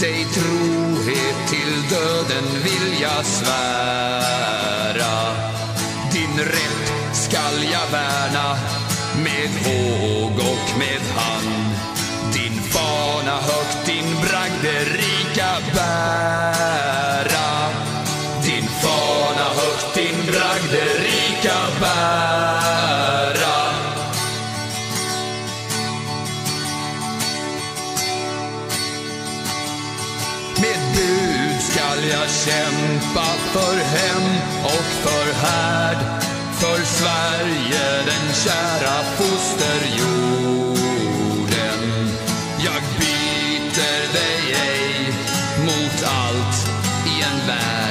dig trohet till döden vill jag svära. Din rätt skall jag värna med våg och med hand. Din fana högt, din bragd rika bär. jag kämpa för hem och för härd, för Sverige den kära fosterjorden. Jag biter dig ej mot allt i en värld